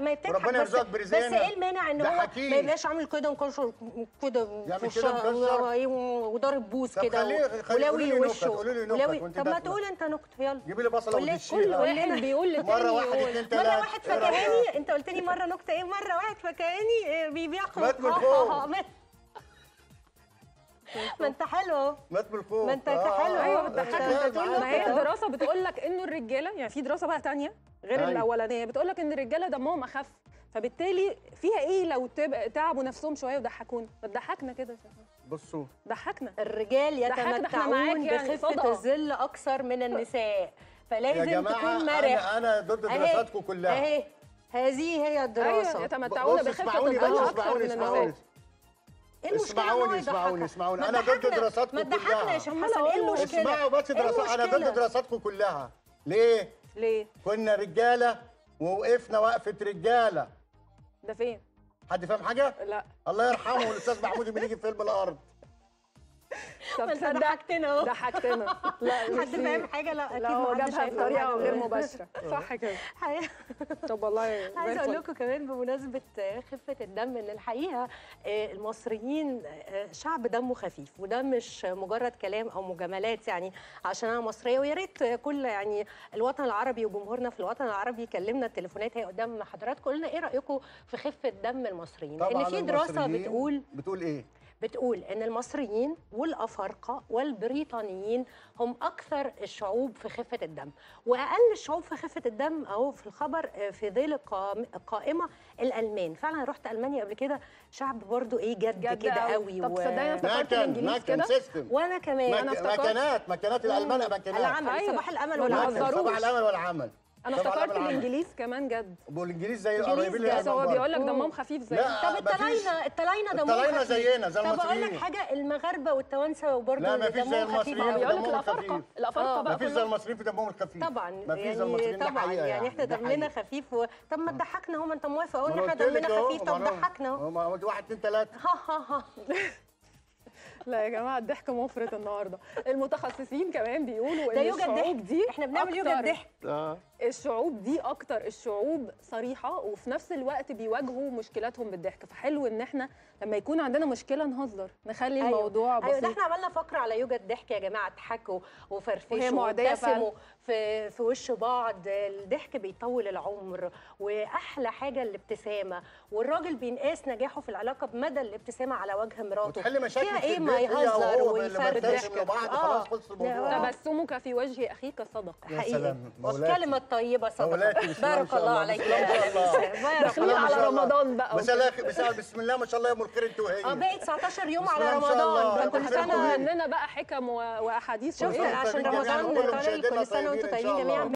ما يبتدي وربنا بس, يرزقك بس برزقنا. إيه المانع ان هو حكيم. ما يبقاش عامل كده مكشر كده وضارب بوس كده لي وشه وانت طب ما. تقول انت نكتة يلا جيبي لي بصلة كل واحد واحد بيقول للتاني مرة واحد. اتنين مرة تلاته واحد إيه رأيك؟ فكهاني انت قلت لي مرة نكتة إيه مرة واحد فكهاني إيه، بيبيع مات من آه،. آه، آه، مات. ما انت حلو. مات بالخوف ما انت آه، حلو آه، آه، بتضحك. ما هي. الدراسة بتقول لك إنه الرجالة يعني في دراسة بقى تانية غير أيوة. الأولانية. بتقول لك إن الرجالة دمهم أخف فبالتالي فيها إيه لو تعبوا نفسهم شوية وضحكونا؟ ما تضحكنا كده بصوا. ضحكنا. الرجال يتمتعون يعني، بخفة صدقة. الظل أكثر من النساء. يا فلازم جماعة تكون مرح. أنا أنا ضد دراساتكم كلها. أهي. هذه هي الدراسة. أيوه يتمتعون بخفة اسمعوني الظل أكثر اسمعوني من اسمعوني النساء. اسمعوني. اسمعوني يضحكك؟ اسمعوني ما أنا ضد دراساتكم ما تضحكنا يا كلها حسن إيه المشكلة؟ اسمعوا بس إيه دراسات أنا؟ ضد دراساتكم كلها. ليه؟ ليه؟ كنا رجالة ووقفنا وقفة رجالة. ده فين؟ حد فاهم حاجة؟ لا. الله يرحمه الأستاذ محمود بن يجي في فيلم الأرض. طب تصدق ضحكتنا اهو ضحكتنا لا حد. فاهم حاجة لا هو ما جابها بطريقة. غير مباشرة صح كده حقيقة. طب والله عايزة أقول. لكم كمان بمناسبة خفة الدم إن الحقيقة آه، المصريين آه، شعب دمه خفيف وده مش مجرد كلام أو مجاملات يعني عشان أنا مصرية ويا ريت كل يعني الوطن العربي وجمهورنا في الوطن العربي كلمنا التليفونات هي قدام حضراتكم قلنا إيه رأيكم في خفة دم المصريين لأن طبعا في دراسة بتقول بتقول إيه بتقول إن المصريين والأفارقة والبريطانيين هم أكثر الشعوب في خفة الدم وأقل الشعوب في خفة الدم أهو في الخبر آه، في ذيل القام- القائمه الألمان فعلا رحت ألمانيا قبل كده شعب برضو إيه جد, جد كده قوي. طب صدقني افتكرت كده. وأنا كمان مك- افتكرت- مكانات مكانات الألمان مكانات العمل أيوة. صباح الأمل والعمل. صباح الأمل والعمل أنا افتكرت. الإنجليز كمان جد والانجليز زي إنجليز قريبين جد. بس هو بيقول لك برضه. دمهم خفيف زي لا، طب. التلاينه التلاينة دمهم التلاينة خفيف. زينا، زي طب أقول لك المصريين. حاجة المغاربة والتوانسة وبرضه لا، مفيش زي دمهم خفيف المصريين. بيقول لك دمهم الافارقه خفيف. الافارقه. بقى مفيش زي المصريين في دمهم الخفيف طبعا مفيش زي المصريين ده طبعا حقيقة يعني إحنا دمنا. خفيف. طب ما تضحكنا اهو ما انت موافق اهو ان إحنا دمنا خفيف طب ضحكنا أهو ما قلت واحد اتنين تلاتة ها ها ها لا يا جماعة الضحك مفرط النهارده المتخصصين كمان بيقولوا إن الشعوب دي إحنا بنعمل يوجد أكتر. الشعوب دي أكتر الشعوب صريحة وفي نفس الوقت بيواجهوا مشكلاتهم بالضحك. فحلو إن إحنا لما يكون عندنا مشكلة نهزر نخلي أيوة. الموضوع أيوه ده بسيط. إحنا عملنا فقرة على يوجد ضحك يا جماعة اضحكوا وفرفشوا وابتسموا في في وش بعض. الضحك بيطول العمر وأحلى حاجة الابتسامة. والراجل بينقاس نجاحه في العلاقة بمدى الابتسامة على وجه مراته. وتحل مشاكل فيها في إيه ما يهزر ويفرفش. لبعض خلاص آه. خلص الموضوع. آه. تبسمك في وجه أخيك صدقه حقيقي. سلام، الطيبه صدقة. بارك الله عليك. داخلين الله ما على شاء الله. رمضان بقى. بس الله بس بسم الله ما شاء الله يا أم الخير أنت وهي. آه باقي 19 يوم بسم على الله ما شاء الله. رمضان كل كل سنة سنه مننا بقى حكم وأحاديث شوف وإيه. عشان رمضان طالع كل سنة وأنتم طيبين. جميعا.